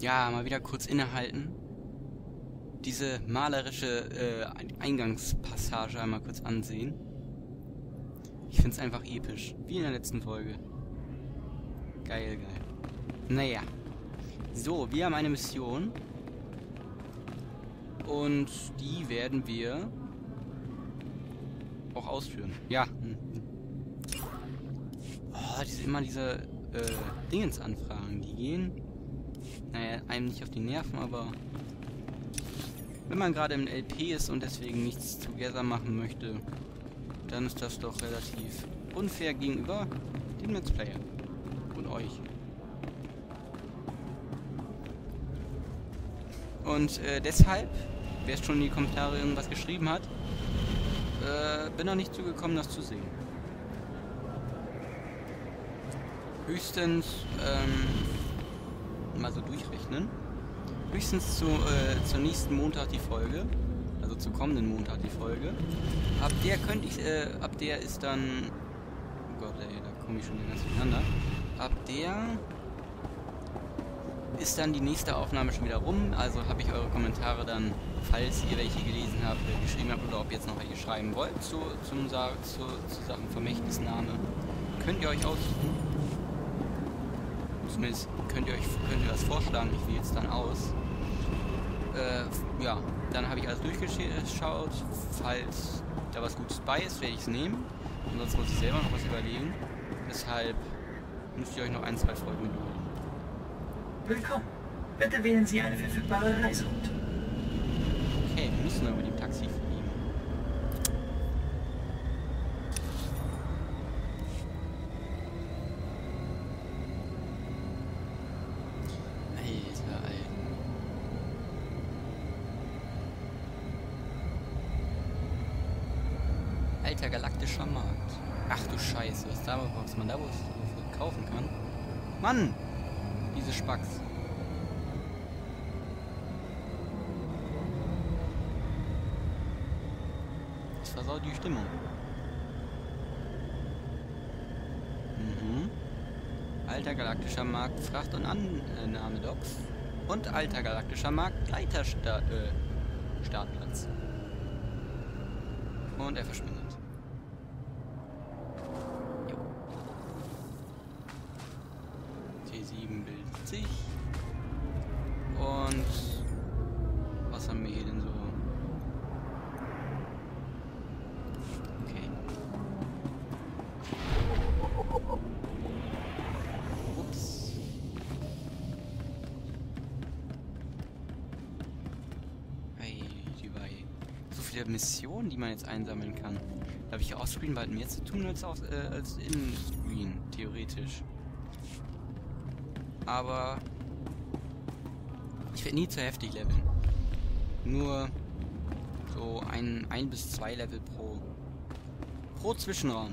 ja, mal wieder kurz innehalten. Diese malerische äh, Eingangspassage einmal kurz ansehen. Ich finde es einfach episch. Wie in der letzten Folge. Geil, geil. Naja. So, wir haben eine Mission. Und die werden wir auch ausführen. Ja. Hm. Oh, diese, immer diese äh, Dingensanfragen, die gehen, naja, einem nicht auf die Nerven, aber wenn man gerade im LP ist und deswegen nichts together machen möchte, dann ist das doch relativ unfair gegenüber dem Let's Player und euch. Und äh, deshalb, wer schon in die Kommentare irgendwas geschrieben hat, äh, bin noch nicht zugekommen, das zu sehen. Höchstens, ähm, mal so durchrechnen. Höchstens zu, äh, zur nächsten Montag die Folge. Also zu kommenden Montag die Folge. Ab der könnte ich, äh, ab der ist dann, oh Gott, ey, da komme ich schon ganz durcheinander. Ab der ist dann die nächste Aufnahme schon wieder rum. Also habe ich eure Kommentare dann, falls ihr welche gelesen habt, äh, geschrieben habt oder ob ihr jetzt noch welche schreiben wollt zu, zum, zu, zu Sachen Vermächtnisnahme, könnt ihr euch aussuchen. Zumindest könnt ihr euch könnt ihr das vorschlagen, ich wähle jetzt dann aus. Äh, ja, dann habe ich alles durchgeschaut. Falls da was Gutes bei ist, werde ich es nehmen. Ansonsten muss ich selber noch was überlegen. Deshalb müsst ihr euch noch ein, zwei Folgen gedulden. Willkommen. Bitte wählen Sie eine verfügbare Reiseroute. Okay, wir müssen über dem Taxi fliegen. Alter, Alter. Alter galaktischer Markt. Ach du Scheiße, was, da, was man da wohl kaufen kann. Mann! Diese Spacks. Das versaut die Stimmung. Mhm. Alter galaktischer Markt Fracht- und Annahmedocks. Und alter galaktischer Markt Leiterstartplatz. Äh, Startplatz. Und er verschwindet. Viele Missionen, die man jetzt einsammeln kann. Da habe ich offscreen bald mehr zu tun als, auf, äh, als in-screen, theoretisch. Aber ich werde nie zu heftig leveln. Nur so ein, ein bis zwei Level pro pro Zwischenraum.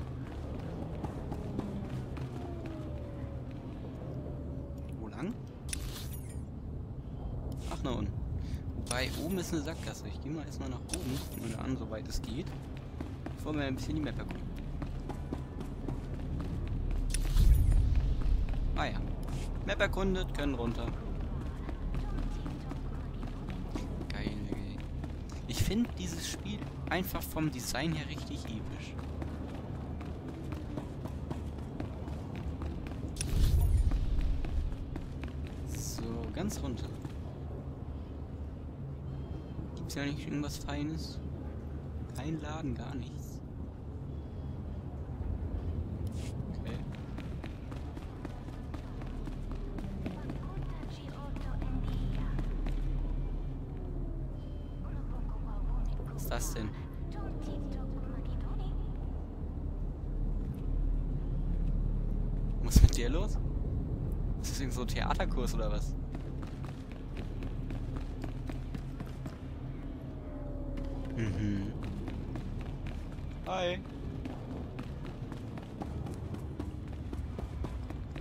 Wo lang? Ach, na unten. Wobei, oben ist eine Sackgasse. Ich gehe mal erstmal nach oben, guck mal an, soweit es geht. Bevor wir ein bisschen die Map erkunden. Ah ja. Map erkundet, können runter. Geil, geil. Ich finde dieses Spiel einfach vom Design her richtig episch. So, ganz runter. Ja nicht irgendwas Feines? Kein Laden, gar nichts. Okay. Was ist das denn? Was ist mit dir los? Ist das irgend so ein Theaterkurs oder was? Mhm. Hi.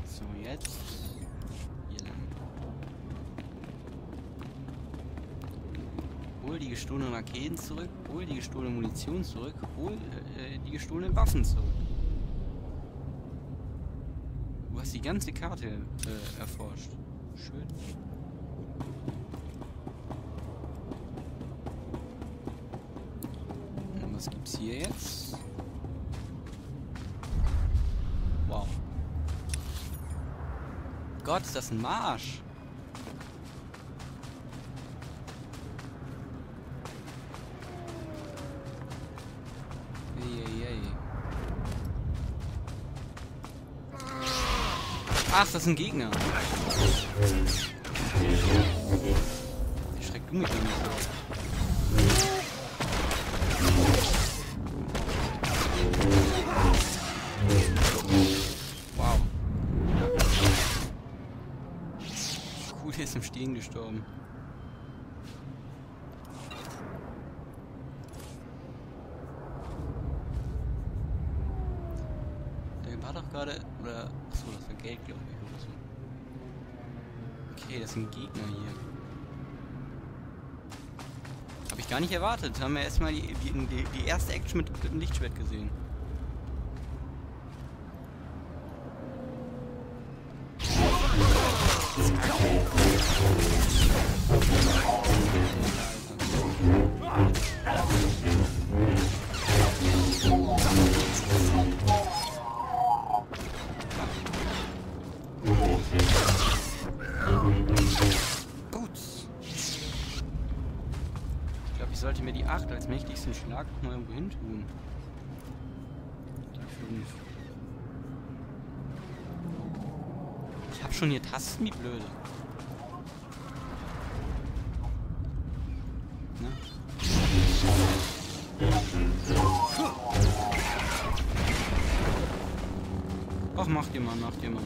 So, jetzt hier lang. Hol die gestohlenen Raketen zurück, hol die gestohlene Munition zurück, hol äh, die gestohlenen Waffen zurück. Du hast die ganze Karte äh, erforscht. Schön. Was gibt's hier jetzt? Wow. Gott, ist das ein Marsch? Ach, das sind Gegner. Schreck du mich doch nicht so. Wow. Cool, der ist im Stehen gestorben. Der war doch gerade. Oder. Achso, das war Geld, glaube ich. Okay, das sind Gegner hier. Habe ich gar nicht erwartet. Haben wir erstmal die, die, die, erste Action mit, mit dem Lichtschwert gesehen. 8 als mächtigsten Schlag noch mal irgendwo hin tun. Die 5. Ich hab schon hier Tasten, wie blöde. Ne? Ach, mach dir mal, mach dir mal.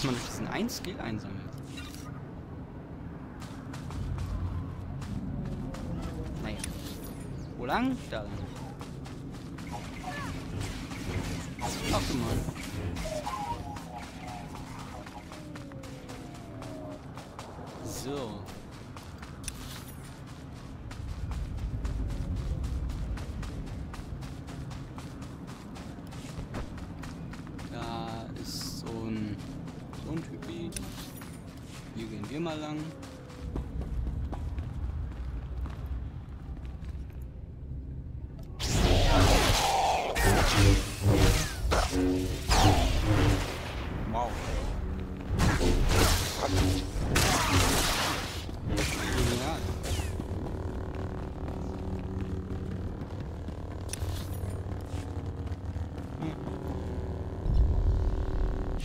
Dass man durch diesen einen Skill einsammelt. Naja. Wo lang? Da lang. Ach du Mann. Hier gehen wir mal lang.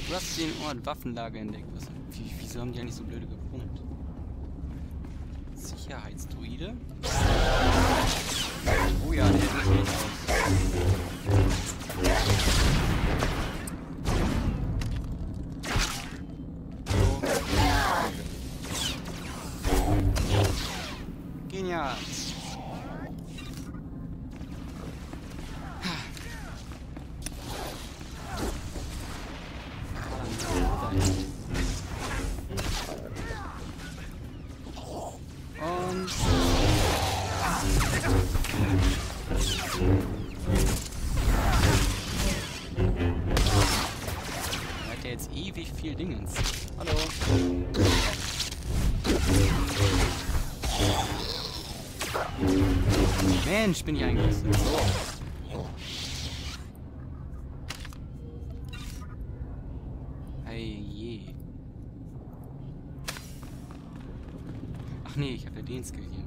Du hast den Ort Waffenlager entdeckt. Was, wie, wieso haben die eigentlich so blöde gepumpt? Sicherheitsdruide? Oh ja, der sieht nicht aus. Mensch, bin ich eingerostet. So. Hey, je. Ach nee, ich habe ja den Skill hier.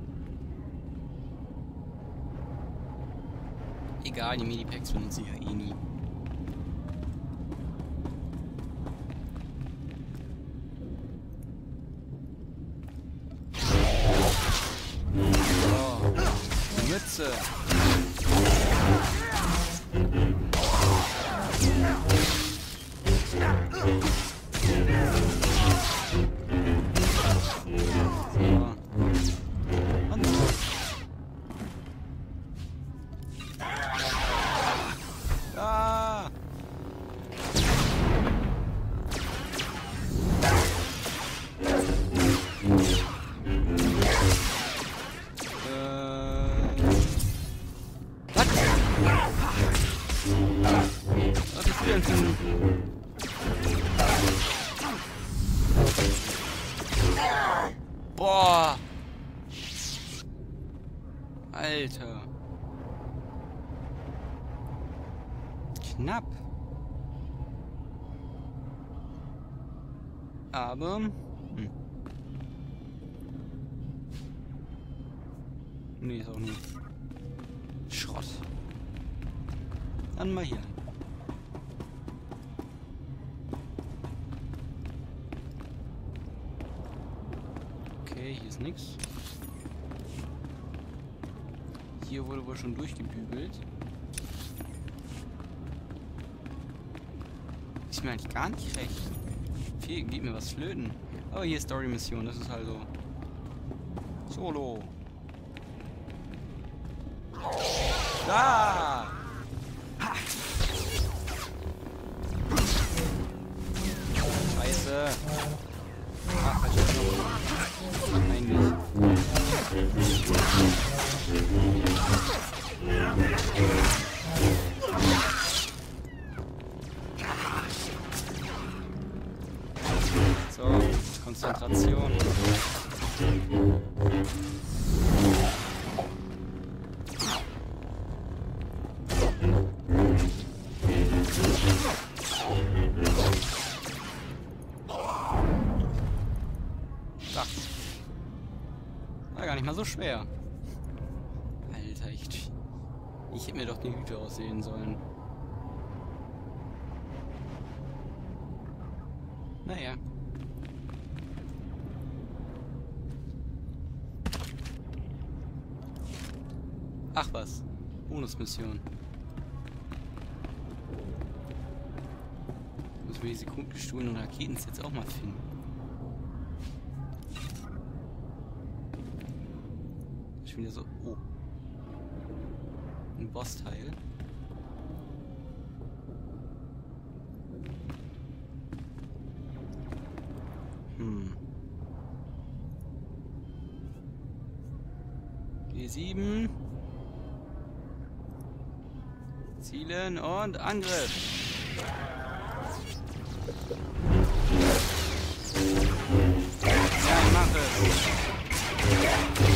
Egal, die Medipacks benutze ich ja eh nie. Spielchen. Boah. Alter. Knapp. Aber... Hm. Nee, ist auch nicht. Schrott. Dann mal hier. Ist nichts. Hier wurde wohl schon durchgebügelt. Ist mir eigentlich gar nicht recht. Viel geht mir was flöten. Aber hier Story-Mission, das ist also Solo. Da! Nicht mal so schwer. Alter, ich... Ich hätte mir doch die Hüte aussehen sollen. Naja. Ach was. Bonusmission. Müssen wir diese grundgestohlenen Raketen jetzt auch mal finden. Schon wieder so. Oh. Ein Bossteil. Hm. G7. Zielen und Angriff. Ja, mach es.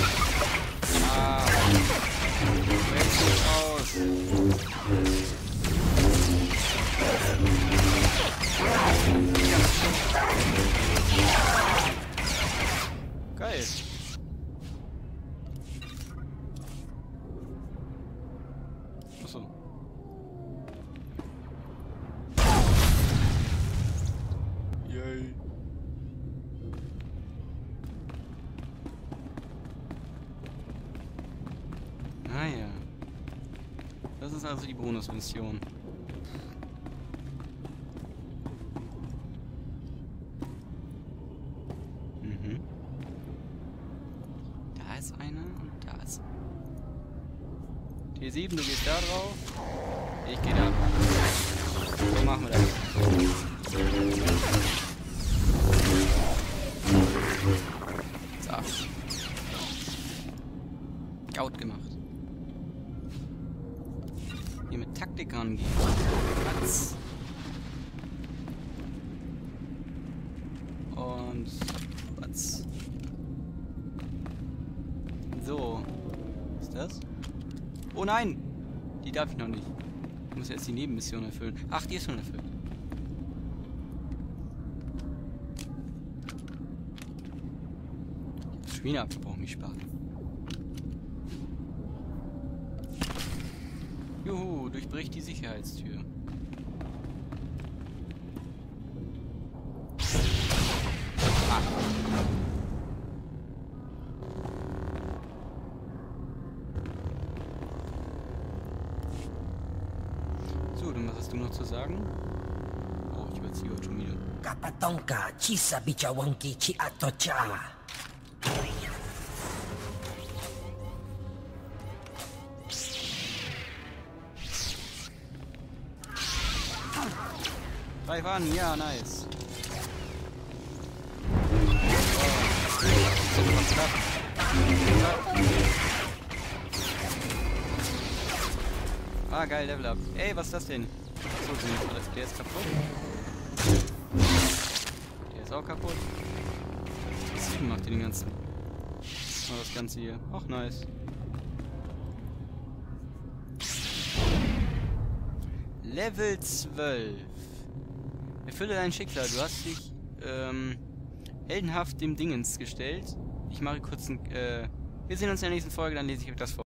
Geil. Achso. Ist also die Bonusmission. Mhm. Da ist einer und da ist. T7, du gehst da drauf. Ich gehe da. So machen wir das. So. Gaut gemacht. Hier mit Taktik rangehen. Platz. Und was? So. Was ist das? Oh nein! Die darf ich noch nicht. Ich muss jetzt die Nebenmission erfüllen. Ach, die ist schon erfüllt. Screen abgebrochen, mich sparen. Juhu, durchbricht die Sicherheitstür. Ah. So, dann was hast du noch zu sagen? Oh, ich überziehe heute schon wieder. Kapatonka chisa bichawanki chi atocha. Greif an, ja, nice. Oh. Ah, geil, Level Up. Ey, was ist das denn? So, sind alles. Der ist kaputt. Der ist auch kaputt. Sieben macht den ganzen mal das Ganze hier. Ach, nice. Level 12. Erfülle dein Schicksal. Du hast dich ähm, heldenhaft dem Dingens gestellt. Ich mache kurz ein... Äh, wir sehen uns in der nächsten Folge, dann lese ich euch das vor.